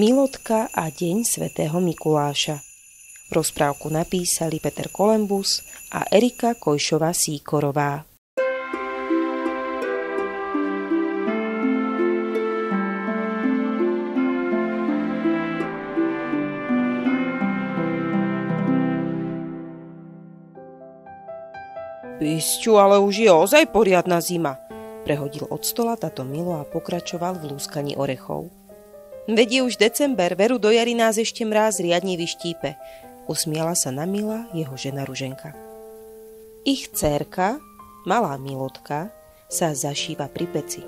Milotka a Deň svätého Mikuláša. Rozprávku napísali Peter Kolembus a Erika Kojšová Síkorová. Pysťu, ale už je ozaj poriadna zima. Prehodil od stola tato Milo a pokračoval v lúskaní orechov. Veď je už december, veru do jary nás ešte mráz riadne vyštípe. Usmiala sa na Mila jeho žena Ruženka. Ich dcerka, malá Milotka, sa zašíva pri peci.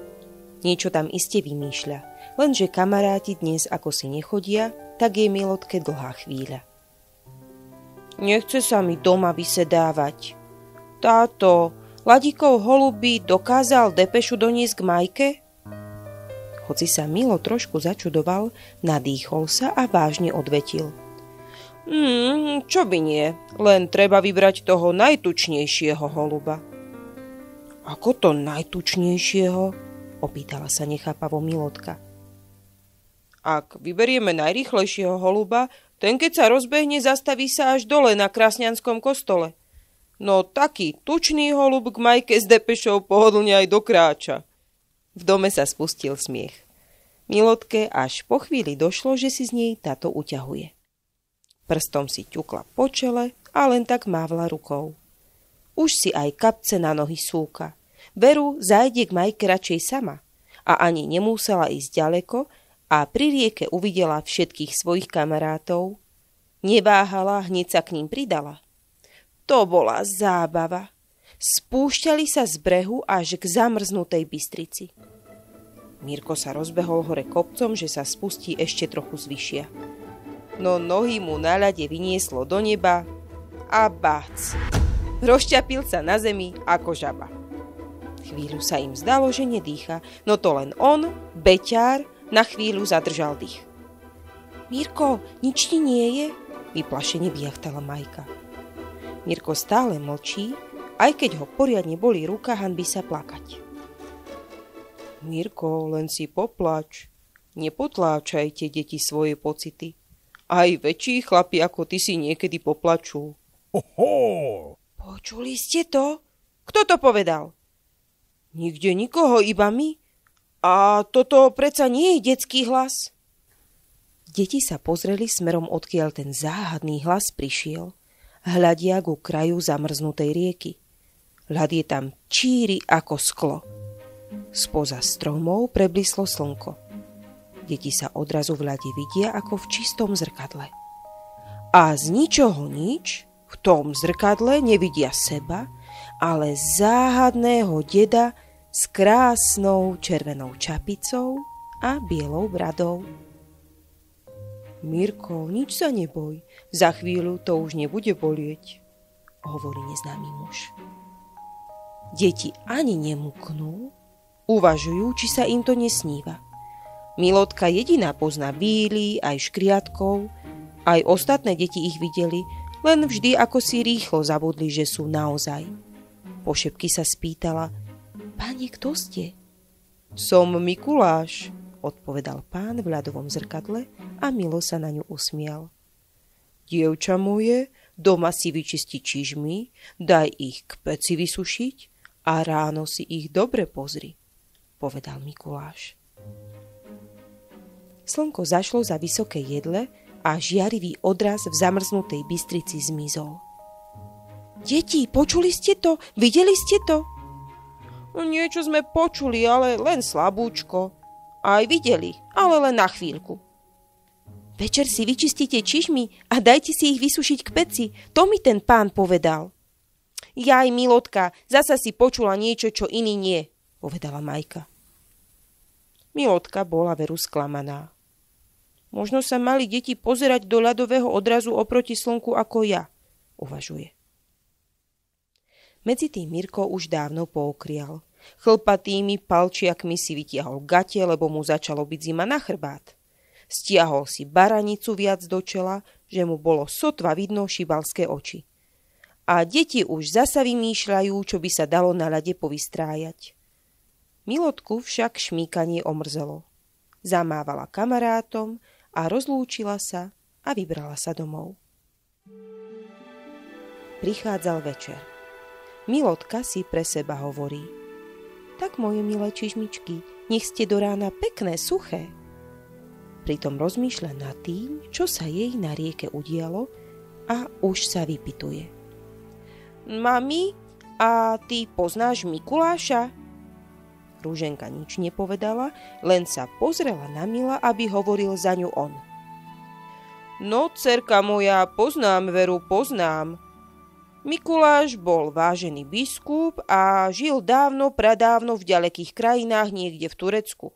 Niečo tam iste vymýšľa, lenže kamaráti dnes ako si nechodia, tak je Milotke dlhá chvíľa. Nechce sa mi doma vysedávať, táto, Ladíkov holuby dokázal depešu doniesť k Majke? Hoci sa Milo trošku začudoval, nadýchol sa a vážne odvetil. Hmm, čo by nie, len treba vybrať toho najtučnejšieho holuba. Ako to najtučnejšieho? Opýtala sa nechápavo Milotka. Ak vyberieme najrýchlejšieho holuba, ten keď sa rozbehne, zastaví sa až dole na Krasňanskom kostole – No taký tučný holub k Majke s depešou pohodlne aj dokráča. V dome sa spustil smiech. Milotke až po chvíli došlo, že si z nej táto uťahuje. Prstom si ťukla po čele a len tak mávla rukou. Už si aj kapce na nohy súka. Veru zajde k Majke radšej sama. A ani nemusela ísť ďaleko a pri rieke uvidela všetkých svojich kamarátov. Neváhala, hneď sa k ním pridala. To bola zábava. Spúšťali sa z brehu až k zamrznutej bystrici. Mirko sa rozbehol hore kopcom, že sa spustí ešte trochu zvyšia. No nohy mu na ľade vynieslo do neba a bác. Rozčapil sa na zemi ako žaba. Chvíľu sa im zdalo, že nedýcha, no to len on, beťár, na chvíľu zadržal dých. Mirko, nič ti nie je? Vyplašene vyjachtala Majka. Mirko stále mlčí, aj keď ho poriadne boli ruka, hanby sa plakať. Mirko, len si poplač. Nepotláčajte, deti, svoje pocity. Aj väčší chlapi ako ty si niekedy poplačú. Oho! Počuli ste to? Kto to povedal? Nikde nikoho, iba my. A toto predsa nie je detský hlas. Deti sa pozreli smerom, odkiaľ ten záhadný hlas prišiel hľadia ku kraju zamrznutej rieky. Ľad je tam číri ako sklo. Spoza stromov preblíslo slnko. Deti sa odrazu v ľade vidia ako v čistom zrkadle. A z ničoho nič v tom zrkadle nevidia seba, ale záhadného deda s krásnou červenou čapicou a bielou bradou. Mirko, nič sa neboj, za chvíľu to už nebude bolieť, hovorí neznámy muž. Deti ani nemuknú, uvažujú, či sa im to nesníva. Milotka jediná pozná bíly aj škriatkov, aj ostatné deti ich videli, len vždy ako si rýchlo zabudli, že sú naozaj. Pošepky sa spýtala, Pani, kto ste? Som Mikuláš, odpovedal pán v ľadovom zrkadle a Milo sa na ňu usmial. Dievča moje, doma si vyčisti čižmy, daj ich k peci vysušiť a ráno si ich dobre pozri, povedal Mikuláš. Slnko zašlo za vysoké jedle a žiarivý odraz v zamrznutej bystrici zmizol. Deti, počuli ste to? Videli ste to? Niečo sme počuli, ale len slabúčko, aj videli, ale len na chvíľku. Večer si vyčistíte čižmy a dajte si ich vysušiť k peci. To mi ten pán povedal. Jaj, Milotka, zasa si počula niečo, čo iný nie, povedala Majka. Milotka bola veru sklamaná. Možno sa mali deti pozerať do ľadového odrazu oproti slnku ako ja, uvažuje. Medzi tým Mirko už dávno poukrial. Chlpatými palčiakmi si vytiahol gate, lebo mu začalo byť zima na chrbát. Stiahol si baranicu viac do čela, že mu bolo sotva vidno šibalské oči. A deti už zasa vymýšľajú, čo by sa dalo na ľade povystrájať. Milotku však šmíkanie omrzelo. Zamávala kamarátom a rozlúčila sa a vybrala sa domov. Prichádzal večer. Milotka si pre seba hovorí. Tak moje milé čižmičky, nech ste do rána pekné, suché. Pritom rozmýšľa nad tým, čo sa jej na rieke udialo a už sa vypituje. Mami, a ty poznáš Mikuláša? Rúženka nič nepovedala, len sa pozrela na Mila, aby hovoril za ňu on. No, cerka moja, poznám, veru, poznám. Mikuláš bol vážený biskup a žil dávno, pradávno v ďalekých krajinách niekde v Turecku.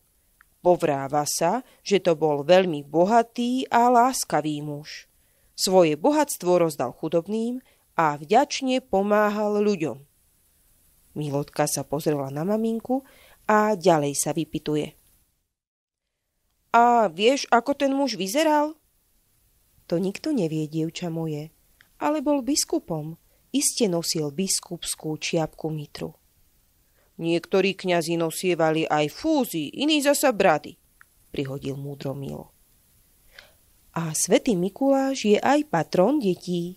Povráva sa, že to bol veľmi bohatý a láskavý muž. Svoje bohatstvo rozdal chudobným a vďačne pomáhal ľuďom. Milotka sa pozrela na maminku a ďalej sa vypituje. A vieš, ako ten muž vyzeral? To nikto nevie, dievča moje, ale bol biskupom. Iste nosil biskupskú čiapku mitru. Niektorí kňazi nosievali aj fúzy, iní zasa brady, prihodil múdro Milo. A svätý Mikuláš je aj patron detí,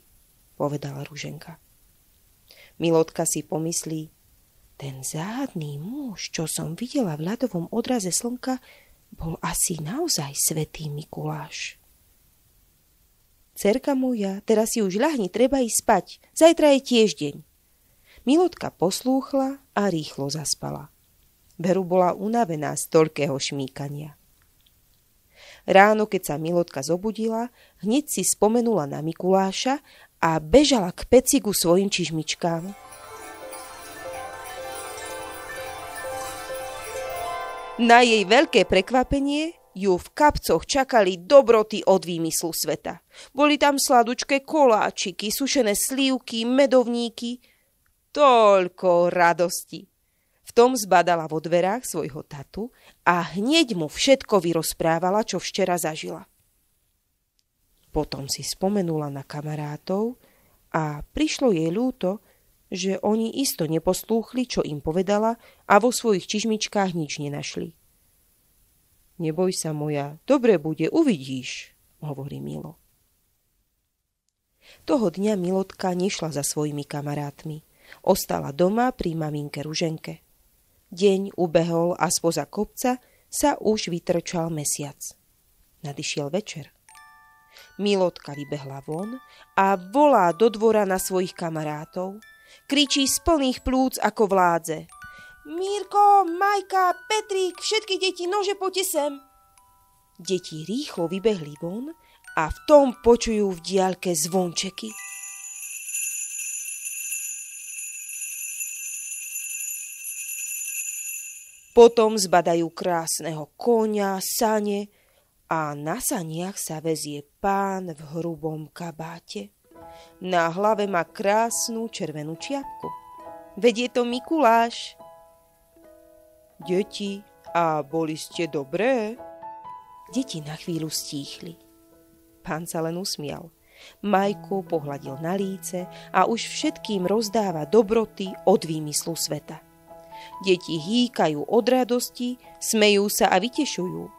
povedala Ruženka. Milotka si pomyslí, ten záhadný muž, čo som videla v ľadovom odraze slnka, bol asi naozaj svetý Mikuláš. Cerka moja, teraz si už ľahni, treba ísť spať. Zajtra je tiež deň. Milotka poslúchla a rýchlo zaspala. Veru bola unavená z toľkého šmíkania. Ráno, keď sa Milotka zobudila, hneď si spomenula na Mikuláša a bežala k pecigu svojim čižmičkám. Na jej veľké prekvapenie ju v kapcoch čakali dobroty od výmyslu sveta. Boli tam sladučké koláčiky, sušené slívky, medovníky. Toľko radosti. V tom zbadala vo dverách svojho tatu a hneď mu všetko vyrozprávala, čo včera zažila. Potom si spomenula na kamarátov a prišlo jej ľúto, že oni isto neposlúchli, čo im povedala a vo svojich čižmičkách nič nenašli. Neboj sa moja, dobre bude, uvidíš, hovorí Milo. Toho dňa Milotka nešla za svojimi kamarátmi. Ostala doma pri maminke Ruženke. Deň ubehol a spoza kopca sa už vytrčal mesiac. Nadišiel večer. Milotka vybehla von a volá do dvora na svojich kamarátov – Kričí z plných plúc ako vládze. Mírko, Majka, Petrík, všetky deti, nože poďte sem. Deti rýchlo vybehli von a v tom počujú v diaľke zvončeky. Potom zbadajú krásneho konia, sane a na saniach sa vezie pán v hrubom kabáte. Na hlave má krásnu červenú čiapku. Veď je to Mikuláš. Deti, a boli ste dobré? Deti na chvíľu stíchli. Pán sa len usmial. Majko pohľadil na líce a už všetkým rozdáva dobroty od výmyslu sveta. Deti hýkajú od radosti, smejú sa a vytešujú.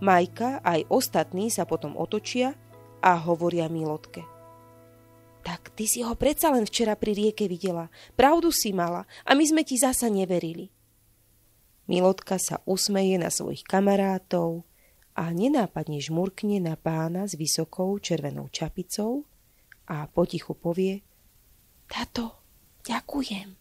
Majka aj ostatní sa potom otočia a hovoria Milotke – tak ty si ho predsa len včera pri rieke videla. Pravdu si mala a my sme ti zasa neverili. Milotka sa usmeje na svojich kamarátov a nenápadne žmurkne na pána s vysokou červenou čapicou a potichu povie Tato, ďakujem.